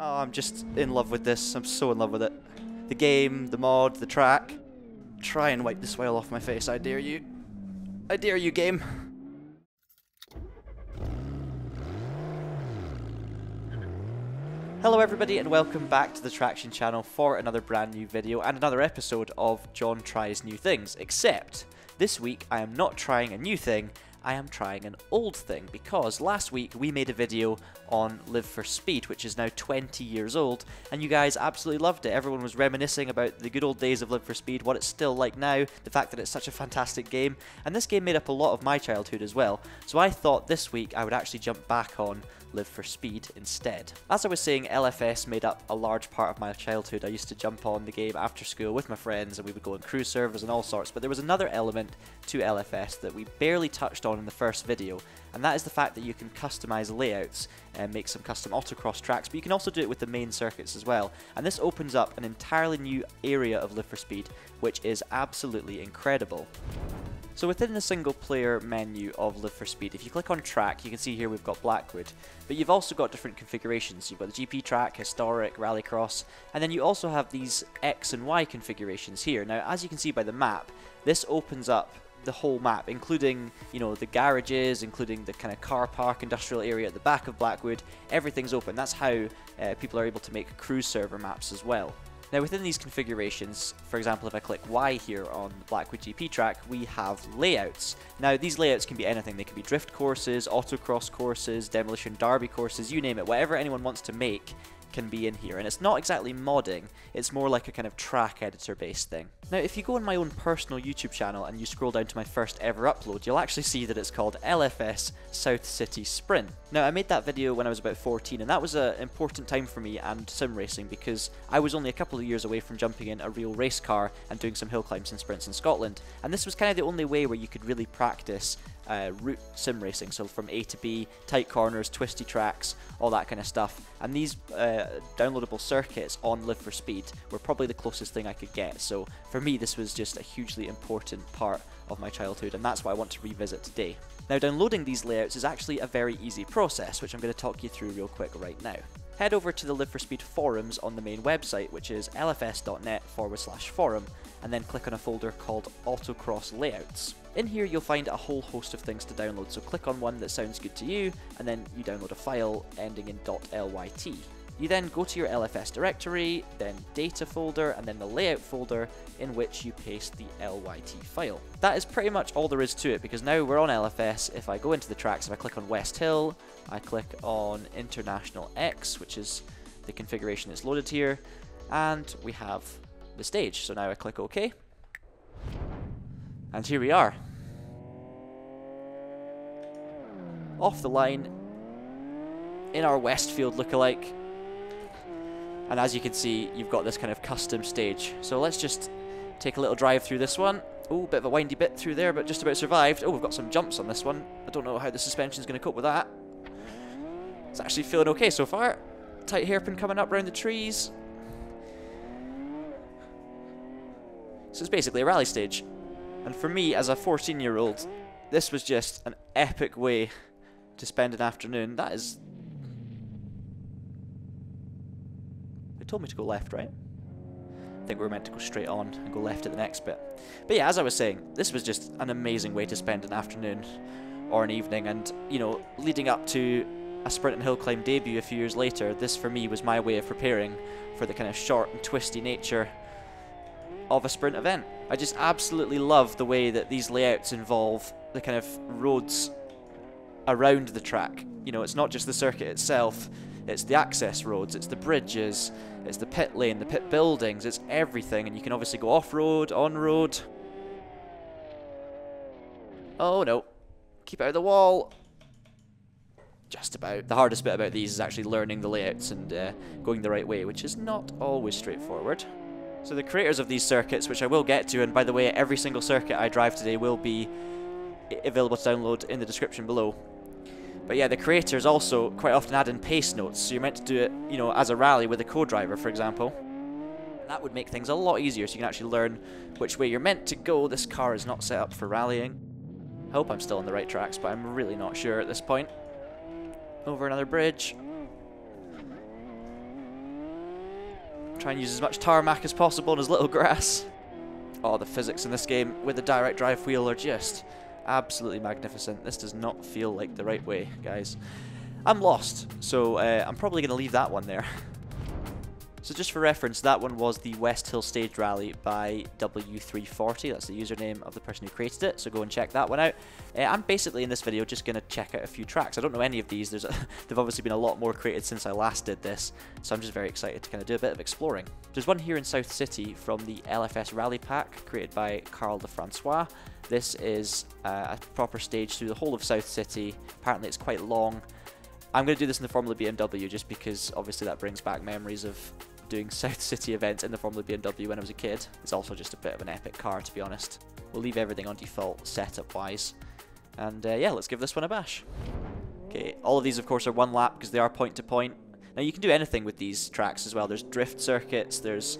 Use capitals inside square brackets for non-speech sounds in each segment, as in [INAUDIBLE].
Oh, I'm just in love with this. I'm so in love with it. The game, the mod, the track. Try and wipe the swell off my face, I dare you. I dare you, game. Hello everybody and welcome back to the Traxion channel for another brand new video and another episode of John Tries New Things, except this week I am not trying a new thing, I am trying an old thing because last week we made a video on Live for Speed, which is now 20 years old, and you guys absolutely loved it. Everyone was reminiscing about the good old days of Live for Speed, what it's still like now, the fact that it's such a fantastic game, and this game made up a lot of my childhood as well. So I thought this week I would actually jump back on Live for Speed instead. As I was saying, LFS made up a large part of my childhood. I used to jump on the game after school with my friends and we would go on cruise servers and all sorts, but there was another element to LFS that we barely touched on in the first video, and that is the fact that you can customize layouts and make some custom autocross tracks, but you can also do it with the main circuits as well. And this opens up an entirely new area of Live for Speed, which is absolutely incredible. So within the single player menu of Live for Speed, if you click on track, you can see here we've got Blackwood, but you've also got different configurations. You've got the GP track, historic, rallycross, and then you also have these X and Y configurations here. Now, as you can see by the map, this opens up the whole map, including, you know, the garages, including the kind of car park industrial area at the back of Blackwood. Everything's open. That's how uh, people are able to make cruise server maps as well. Now within these configurations, for example if I click Y here on the Blackwood GP track, we have layouts. Now these layouts can be anything, they can be drift courses, autocross courses, demolition derby courses, you name it, whatever anyone wants to make can be in here. And it's not exactly modding, it's more like a kind of track editor based thing. Now, if you go on my own personal YouTube channel and you scroll down to my first ever upload, you'll actually see that it's called LFS South City Sprint. Now, I made that video when I was about 14, and that was an important time for me and sim racing because I was only a couple of years away from jumping in a real race car and doing some hill climbs and sprints in Scotland. And this was kind of the only way where you could really practice uh, route sim racing, so from A to B, tight corners, twisty tracks, all that kind of stuff. And these uh, downloadable circuits on Live for Speed were probably the closest thing I could get. So for me, this was just a hugely important part of my childhood, and that's what I want to revisit today. Now, downloading these layouts is actually a very easy process, which I'm going to talk you through real quick right now head over to the Live for Speed forums on the main website, which is lfs.net forward slash forum, and then click on a folder called Autocross Layouts. In here you'll find a whole host of things to download, so click on one that sounds good to you, and then you download a file ending in .lyt. You then go to your LFS directory, then data folder, and then the layout folder in which you paste the LYT file. That is pretty much all there is to it because now we're on LFS. If I go into the tracks, if I click on Westhill, I click on International X, which is the configuration that's loaded here, and we have the stage. So now I click OK. And here we are. Off the line in our Westfield lookalike and as you can see, you've got this kind of custom stage. So let's just take a little drive through this one. Oh, bit of a windy bit through there, but just about survived. Oh, we've got some jumps on this one. I don't know how the suspension's going to cope with that. It's actually feeling okay so far. Tight hairpin coming up around the trees. So it's basically a rally stage. And for me, as a 14-year-old, this was just an epic way to spend an afternoon. That is told me to go left, right? I think we were meant to go straight on and go left at the next bit. But yeah, as I was saying, this was just an amazing way to spend an afternoon or an evening. And, you know, leading up to a sprint and hill climb debut a few years later, this for me was my way of preparing for the kind of short and twisty nature of a sprint event. I just absolutely love the way that these layouts involve the kind of roads around the track. You know, it's not just the circuit itself, it's the access roads, it's the bridges, it's the pit lane, the pit buildings, it's everything. And you can obviously go off-road, on-road. Oh no. Keep out of the wall. Just about. The hardest bit about these is actually learning the layouts and uh, going the right way, which is not always straightforward. So the creators of these circuits, which I will get to, and by the way, every single circuit I drive today will be available to download in the description below. But yeah, the creators also quite often add in pace notes, so you're meant to do it, you know, as a rally with a co-driver, for example. That would make things a lot easier, so you can actually learn which way you're meant to go. This car is not set up for rallying. I hope I'm still on the right tracks, but I'm really not sure at this point. Over another bridge. Try and use as much tarmac as possible and as little [LAUGHS] grass. Oh, the physics in this game with the direct drive wheel are just absolutely magnificent. This does not feel like the right way, guys. I'm lost, so uh, I'm probably going to leave that one there. [LAUGHS] So just for reference, that one was the Westhill Stage Rally by W340. That's the username of the person who created it, so go and check that one out. Uh, I'm basically in this video just going to check out a few tracks. I don't know any of these. There's a, [LAUGHS] There've obviously been a lot more created since I last did this, so I'm just very excited to kind of do a bit of exploring. There's one here in South City from the LFS Rally Pack, created by Carl Lefrancois. This is uh, a proper stage through the whole of South City. Apparently it's quite long. I'm going to do this in the Formula BMW just because obviously that brings back memories of doing South City events in the Formula BMW when I was a kid. It's also just a bit of an epic car, to be honest. We'll leave everything on default setup-wise. And uh, yeah, let's give this one a bash. Okay, all of these, of course, are one lap because they are point-to-point. -point. Now, you can do anything with these tracks as well. There's drift circuits, there's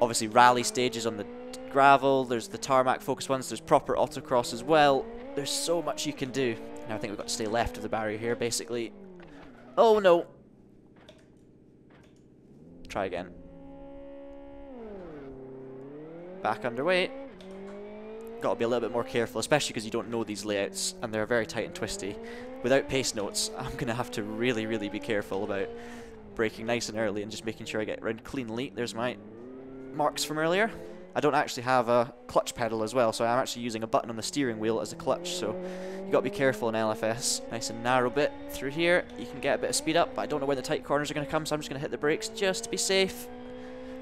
obviously rally stages on the gravel, there's the tarmac focus ones, there's proper autocross as well. There's so much you can do. Now I think we've got to stay left of the barrier here, basically. Oh no! Try again. Back underway. Got to be a little bit more careful, especially because you don't know these layouts and they're very tight and twisty. Without pace notes, [LAUGHS] I'm going to have to really, really be careful about braking nice and early and just making sure I get around cleanly. There's my marks from earlier. I don't actually have a clutch pedal as well, so I'm actually using a button on the steering wheel as a clutch, so you got to be careful in LFS. Nice and narrow bit through here. You can get a bit of speed up, but I don't know where the tight corners are going to come, so I'm just going to hit the brakes just to be safe.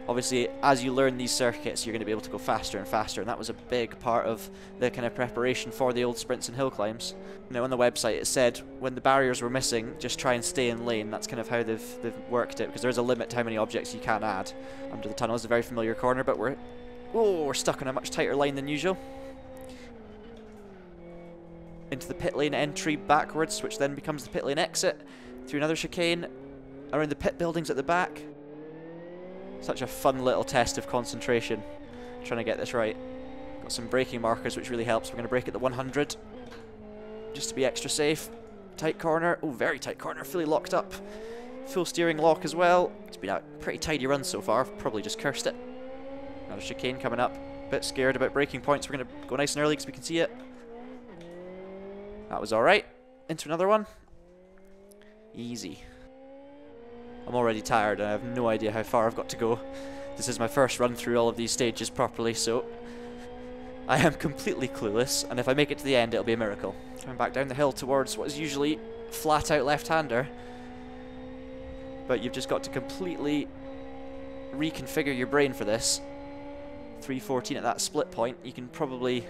Obviously, as you learn these circuits, you're going to be able to go faster and faster, and that was a big part of the kind of preparation for the old sprints and hill climbs. Now, on the website, it said when the barriers were missing, just try and stay in lane. That's kind of how they've, they've worked it, because there's a limit to how many objects you can add under the tunnel. It's a very familiar corner, but we're Oh, we're stuck on a much tighter line than usual. Into the pit lane entry backwards, which then becomes the pit lane exit. Through another chicane. Around the pit buildings at the back. Such a fun little test of concentration. Trying to get this right. Got some braking markers, which really helps. We're going to brake at the 100. Just to be extra safe. Tight corner. Oh, very tight corner. Fully locked up. Full steering lock as well. It's been a pretty tidy run so far. Probably just cursed it. Another chicane coming up. Bit scared about braking points. We're going to go nice and early because we can see it. That was alright. Into another one. Easy. I'm already tired and I have no idea how far I've got to go. This is my first run through all of these stages properly, so I am completely clueless, and if I make it to the end, it'll be a miracle. Coming back down the hill towards what is usually flat-out left-hander. But you've just got to completely reconfigure your brain for this 314 at that split point. You can probably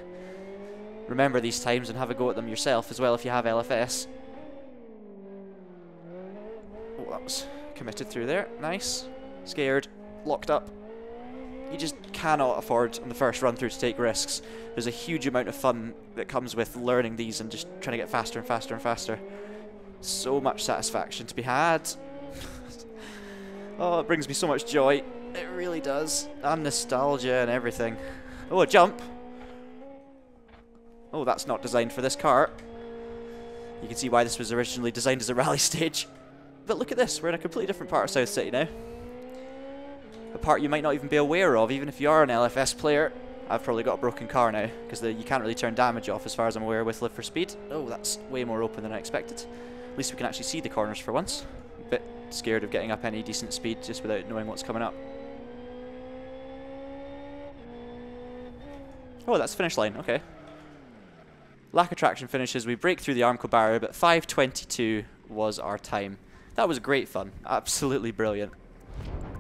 remember these times and have a go at them yourself as well if you have LFS. Oh, that was committed through there. Nice. Scared. Locked up. You just cannot afford on the first run through to take risks. There's a huge amount of fun that comes with learning these and just trying to get faster and faster and faster. So much satisfaction to be had. [LAUGHS] oh, it brings me so much joy. It really does. And nostalgia and everything. Oh, a jump. Oh, that's not designed for this car. You can see why this was originally designed as a rally [LAUGHS] stage. But look at this, we're in a completely different part of South City now. A part you might not even be aware of, even if you are an LFS player. I've probably got a broken car now, because you can't really turn damage off as far as I'm aware with Live for Speed. Oh, that's way more open than I expected. At least we can actually see the corners for once. A bit scared of getting up any decent speed just without knowing what's coming up. Oh, that's finish line, okay. Lack of traction finishes, we break through the Armco barrier, but 5.22 was our time. That was great fun, absolutely brilliant.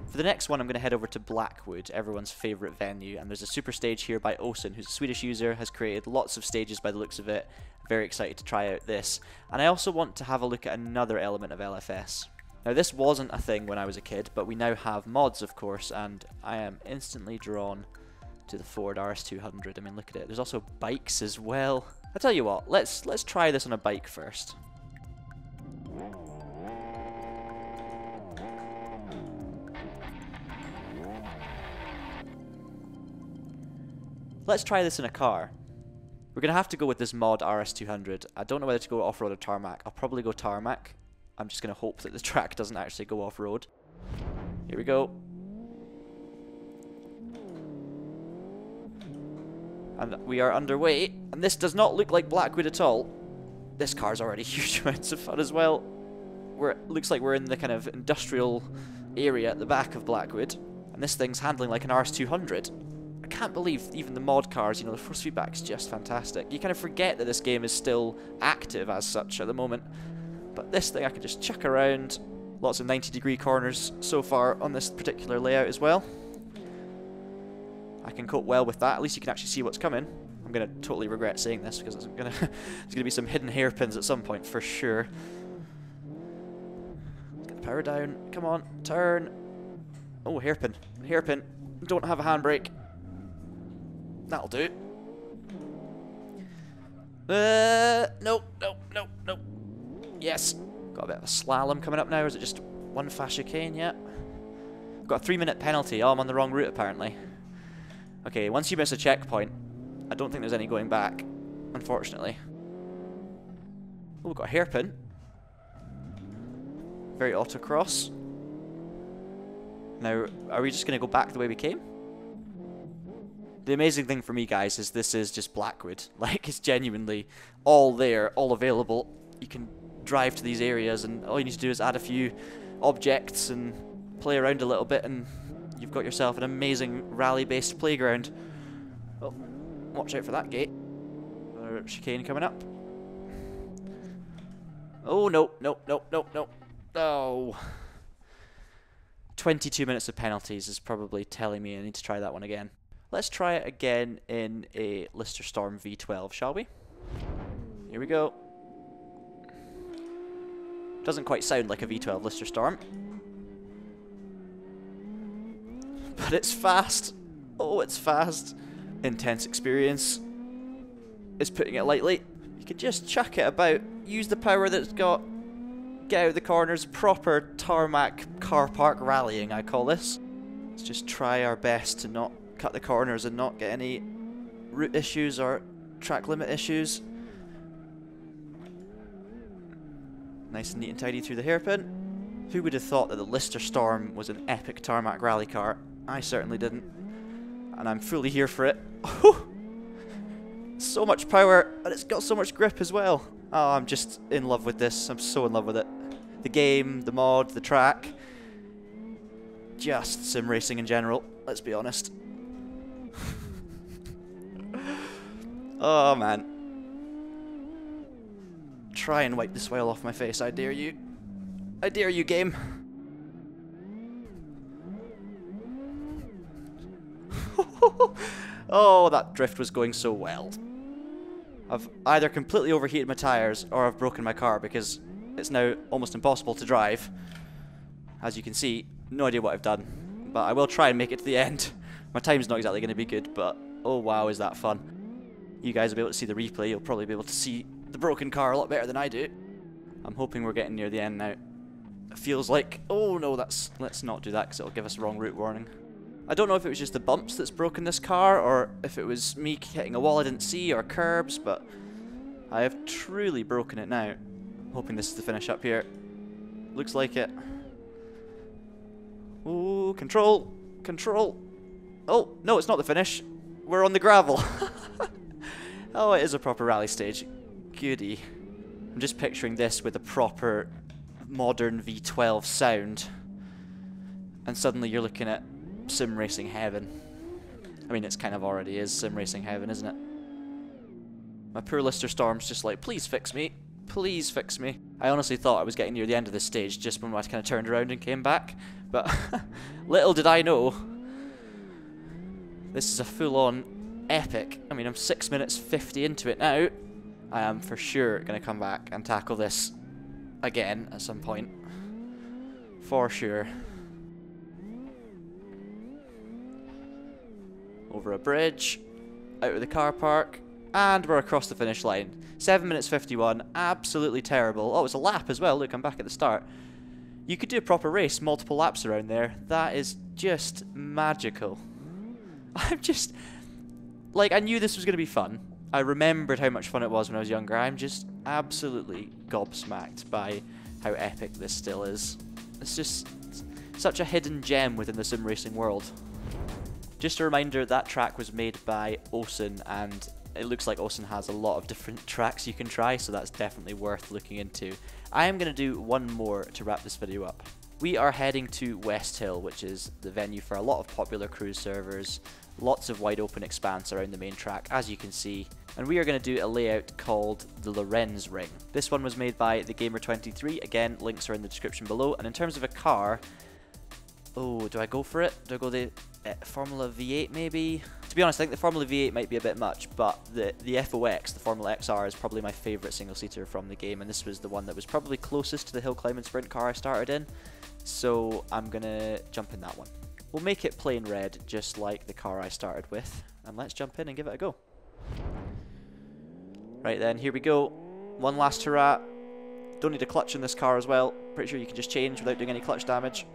For the next one, I'm going to head over to Blackwood, everyone's favourite venue, and there's a super stage here by Osen, who's a Swedish user, has created lots of stages by the looks of it. Very excited to try out this. And I also want to have a look at another element of LFS. Now this wasn't a thing when I was a kid, but we now have mods of course, and I am instantly drawn to the Ford RS200. I mean, look at it. There's also bikes as well. I tell you what, let's let's try this on a bike first. Let's try this in a car. We're going to have to go with this mod RS200. I don't know whether to go off-road or tarmac. I'll probably go tarmac. I'm just going to hope that the [LAUGHS] track doesn't actually go off-road. Here we go. And we are underway. And this does not look like Blackwood at all. This car's already [LAUGHS] huge amounts of fun as well. Where it looks like we're in the kind of industrial area at the back of Blackwood. And this thing's handling like an RS200. I can't believe even the mod cars, you know, the force feedback's just fantastic. You kind of forget that this game is still active as such at the moment. But this thing I can just chuck around. Lots of 90 degree corners so far on this particular layout as well. I can cope well with that. At least you can actually see what's coming. I'm going to totally regret saying this because there's going [LAUGHS] to be some hidden hairpins at some point for sure. Let's Get the power down. Come on, turn. Oh, hairpin. Hairpin. Don't have a handbrake. That'll do. Uh, no, no, no, no. Yes. Got a bit of a slalom coming up now, is it just one fast chicane yet? Got a three minute penalty. Oh, I'm on the wrong route apparently. Okay, once you miss a checkpoint, I don't think there's any going back, unfortunately. Oh, we've got a hairpin. Very autocross. Now, are we just going to go back the way we came? The amazing thing for me, guys, is this is just Blackwood. [LAUGHS] Like, it's genuinely all there, all available. You can drive to these areas and all you need to do is add a few objects and play around a little bit and you've got yourself an amazing rally-based playground. Oh, watch out for that gate. Another chicane coming up. Oh, no, no, no, no, no. Oh. 22 minutes of penalties is probably telling me I need to try that one again. Let's try it again in a Lister Storm V12, shall we? Here we go. Doesn't quite sound like a V12 Lister Storm. But it's fast. Oh, it's fast. Intense experience. Is putting it lightly. You could just chuck it about. Use the power that it's got. Get out of the corners. Proper tarmac car park rallying, I call this. Let's just try our best to not cut the corners and not get any route issues or track limit issues. Nice and neat and tidy through the hairpin. Who would have thought that the Lister Storm was an epic tarmac rally car? I certainly didn't. And I'm fully here for it. so much power, and it's got so much grip as well. Oh, I'm just in love with this. I'm so in love with it. The game, the mod, the track. Just sim racing in general, let's be honest. [LAUGHS] oh, man. Try and wipe the swale off my face, I dare you. I dare you, game. [LAUGHS] oh, that drift was going so well. I've either completely overheated my tyres or I've broken my car because it's now almost impossible to drive. As you can see, no idea what I've done. But I will try and make it to the end. [LAUGHS] My time's not exactly going to be good, but oh wow, is that fun. You guys will be able to see the replay. You'll probably be able to see the broken car a lot better than I do. I'm hoping we're getting near the end now. It feels like... Oh no, that's let's not do that because it'll give us a wrong route warning. I don't know if it was just the bumps that's broken this car or if it was me hitting a wall I didn't see or curbs, but I have truly broken it now. Hoping this is the finish up here. Looks like it. Ooh, control, control. Oh, no, it's not the finish. We're on the gravel. [LAUGHS] oh, it is a proper rally stage. Goody. I'm just picturing this with a proper modern V12 sound. And suddenly you're looking at sim racing heaven. I mean, it's kind of already is sim racing heaven, isn't it? My poor Lister Storm's just like, please fix me. Please fix me. I honestly thought I was getting near the end of this stage just when I kind of turned around and came back. But [LAUGHS] little did I know, this is a full-on epic. I mean, I'm 6 minutes 50 into it now. I am for sure going to come back and tackle this again at some point. For sure. Over a bridge, out of the car park, and we're across the finish line. 7 minutes 51, absolutely terrible. Oh, it's a lap as well, look, I'm back at the start. You could do a proper race, multiple laps around there. That is just magical. [LAUGHS] I'm just... Like, I knew this was going to be fun. I remembered how much fun it was when I was younger. I'm just absolutely gobsmacked by how epic this still is. It's just such a hidden gem within the sim racing world Just a reminder that track was made by Osen and it looks like Osen has a lot of different tracks you can try, so that's definitely worth looking into. I am going to do one more to wrap this video up. We are heading to Westhill, which is the venue for a lot of popular cruise servers, lots of wide open expanse around the main track, as you can see, and we are going to do a layout called the Lorenz Ring. This one was made by the Gamer23, again, links are in the description below, and in terms of a car, oh, do I go for it? Do I go the uh, Formula V8 maybe? To be honest, I think the Formula V8 might be a bit much, but the, the FOX, the Formula XR, is probably my favourite single-seater from the game, and this was the one that was probably closest to the hill climb and sprint car I started in, so I'm going to jump in that one. We'll make it plain red, just like the car I started with. And let's jump in and give it a go. Right then, here we go. One last hurrah. Don't need a clutch in this car as well. Pretty sure you can just change without doing any clutch damage.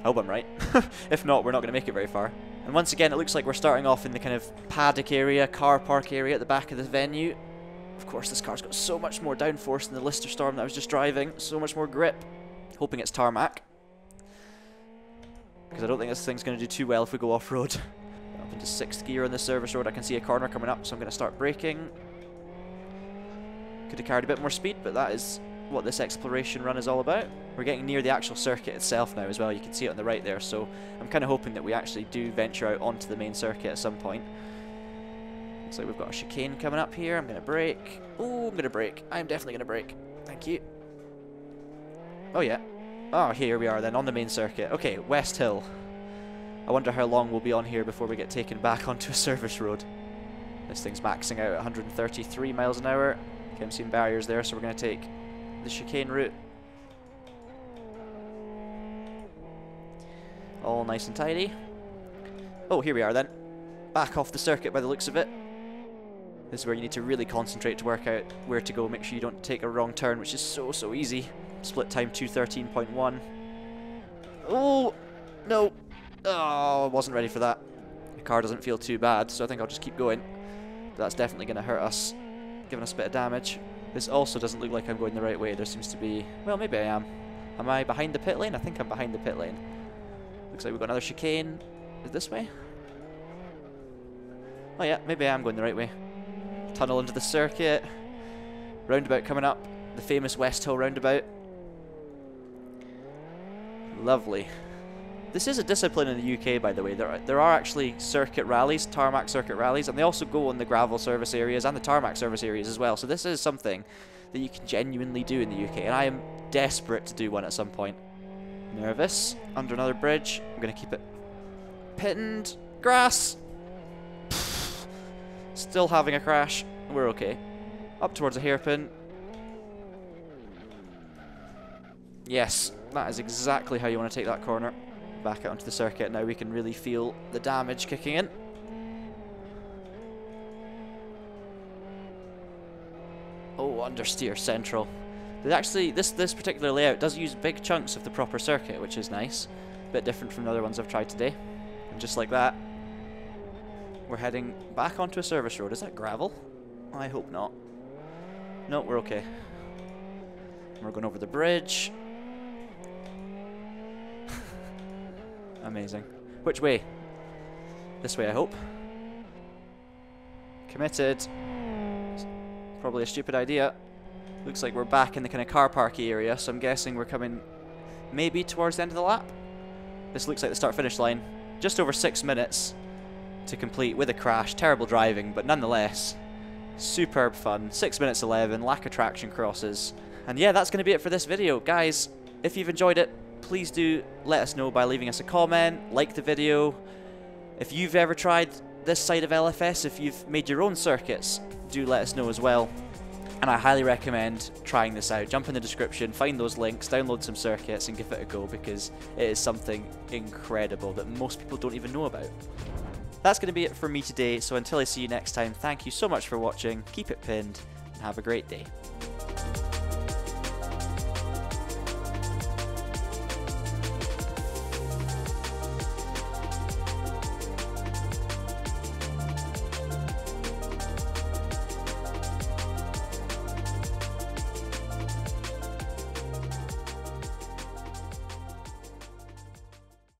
I hope I'm right. [LAUGHS] if not, we're not going to make it very far. And once again, it looks like we're starting off in the kind of paddock area, car park area at the back of the venue. Of course, this car's got so much more downforce than the Lister Storm that I was just driving. So much more grip. Hoping it's tarmac because I don't think this thing's going to do too well if we go off-road. Up into 6th gear on the service road, I can see a corner coming up, so I'm going to start braking. Could have carried a bit more speed, but that is what this exploration run is all about. We're getting near the actual circuit itself now as well, you can see it on the right there, so I'm kind of hoping that we actually do venture out onto the main circuit at some point. Looks like we've got a chicane coming up here, I'm going to brake. Oh, I'm going to brake. I'm definitely going to brake. Thank you. Oh yeah, Oh, here we are then, on the main circuit. Okay, Westhill. I wonder how long we'll be on here before we get taken back [LAUGHS] onto a service road. This thing's maxing out at 133 miles an hour. Okay, I'm seeing barriers there, so we're going to take the chicane route. All nice and tidy. Oh, here we are then. Back off the circuit by the looks of it. This is where you need to really concentrate to work out where to go. Make sure you don't take a wrong turn, which is so, so easy. Split time 213.1. Oh, no. Oh, I wasn't ready for that. The car doesn't feel too bad, so I think I'll just keep going. But that's definitely going to hurt us, giving us a bit of damage. This also doesn't look like I'm going the right way. There seems to be... Well, maybe I am. Am I behind the pit lane? I think I'm behind the pit lane. Looks like we've got another chicane. Is this way? Oh yeah, maybe I am going the right way. Tunnel into the circuit. Roundabout coming up. The famous Westhill roundabout. Lovely. This is a discipline in the UK, by the way. There are, there are actually circuit rallies, tarmac circuit rallies, and they also go on the gravel service areas and the tarmac service areas as well. So this is something that you can genuinely do in the UK, and I am desperate to do one at some point. Nervous. Under another bridge. I'm going to keep it pinned. Grass! [SIGHS] Still having a crash. We're okay. Up towards a hairpin. Yes, that is exactly how you want to take that corner. Back out onto the circuit. Now we can really feel the damage kicking in. Oh, understeer central. There's actually, this, this particular layout does use big chunks of the proper circuit, which is nice. A bit different from the other ones I've tried today. And just like that, we're heading back onto a service road. Is that gravel? I hope not. No, we're okay. We're going over the bridge. Amazing. Which way? This way, I hope. Committed. Probably a stupid idea. Looks like we're back in the kind of car parky area, so I'm guessing we're coming maybe towards the end of the lap. This looks like the start-finish line. Just over six minutes to complete with a crash. Terrible driving, but nonetheless, superb fun. 6 minutes 11, lack of traction crosses. And yeah, that's going to be it for this video. Guys, if you've enjoyed it, please do let us know by leaving us a comment, like the video. If you've ever tried this side of LFS, if you've made your own circuits, do let us know as well. And I highly recommend trying this out. Jump in the description, find those links, download some circuits and give it a go because it is something incredible that most people don't even know about. That's going to be it for me today, so until I see you next time, thank you so much for watching, keep it pinned, and have a great day.